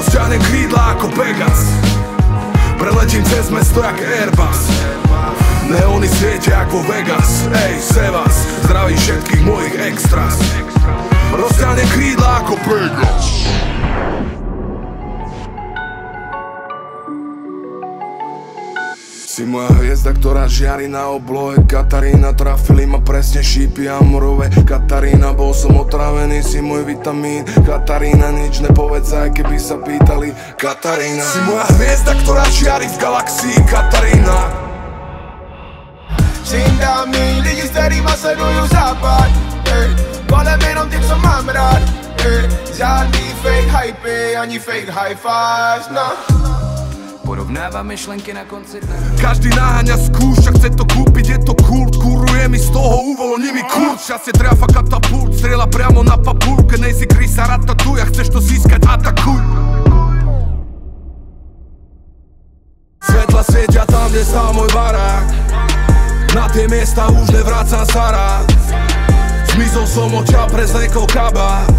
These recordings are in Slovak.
Rozťahnem krídla ako Pegas Preletím cez mesto jak Airbus. Neony svietia ako Vegas. Ej, Sevas, zdraví všetkých mojich extras. Rozťahnem krídla ako Pegas Si moja hviezda, ktorá žiari na oblohe. Katarína, trafili ma presne šípy amorové Katarína, bol som otravený, si môj vitamín. Katarína, nič nepovedz, aj keby sa pýtali. Katarína. Si moja hviezda, ktorá žiari v galaxii. Katarína. Méně lidi, s kterýma sleduju západ. Ey. Kolem jenom těch, co mám rád. Ey. Žádný fake hype, ani fake high fives, no Porovnáva myšlenky na konci dne. Každý naháňa skúša, chce to kúpiť, je to kult Kuruje mi z toho, uvoľní mi kurt. Časie trafa katapult, strieľa priamo na papulke. Nejsi Krisa Ratatuja, chceš to získať, atakuj. Svetla svietia tam, kde stál môj barák. Na tie miesta už nevrácam sa rád. Zmizol som oča, prezliekol kabát.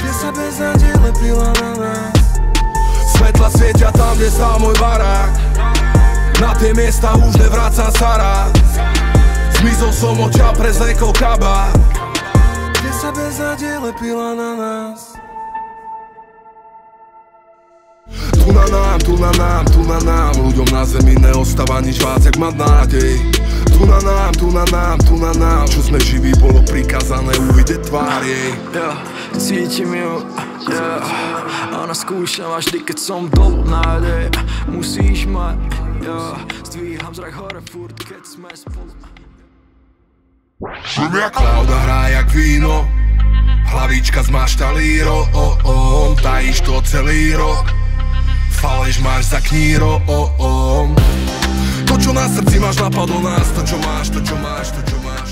Kde sa bez nádej lepila na nás Svetla svietia tam, kde stál môj barák. Na tie miesta už nevrácam sa rád Zmizol som oča, prezliekol kabát Kde sa bez nádej lepila na nás? Tu na nám, tu na nám, tu na nám. Ľuďom na zemi neostáva nič vác, jak mať nádej Tu na nám, tu na nám, tu na nám. Čo sme živí, bolo prikázané, ujde tvár jej. Jo, cítim ju yeah. Ona skúšam až vždy, keď som dolu nádej Musíš mať jo. Zdvíham zrak hore furt, keď sme spolu. Som jak Klauda hrá jak víno. Hlavička z maštalíro, o, o, tajíš to celý rok Faleš máš za kníro, o, o. To čo na srdci máš napadlo nás. To čo máš, to čo máš, to čo máš.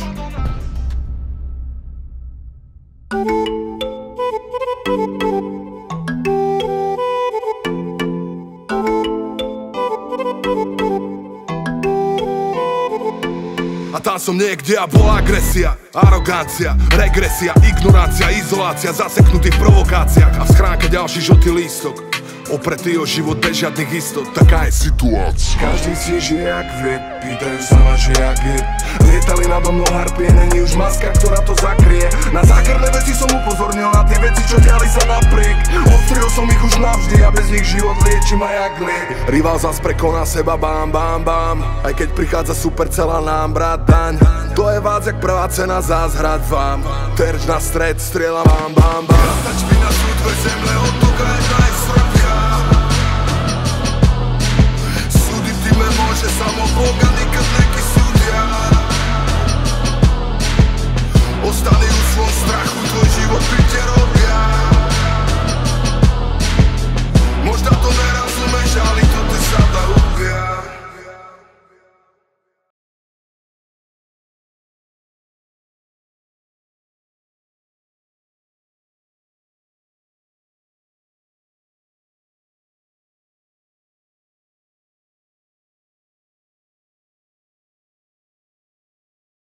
A tam som niekde a bola agresia Arogancia, regresia, ignorancia, izolácia Zaseknutý v provokáciách A v schránke ďalší žltý lístok Opretý o život bez žiadnych istot. Taká je situácia. Každý si žije jak vie. Pýtajú sa ma, že jak je. Lietali nado mnou harpie Není už maska, ktorá to zakrie. Na zákerné veci som upozornil Na tie veci, čo diali sa napriek. Odstril som ich už navždy A bez nich život liečím a jak liek. Rival zas prekoná seba bám, bám, bám. Aj keď prichádza super celá nám, brat, daň. To je vás jak prvá cena zás hrať vám. Terč na stred, strieľa vám, bám, bám. Stač mi na súd, zemle od dalej usłon strachu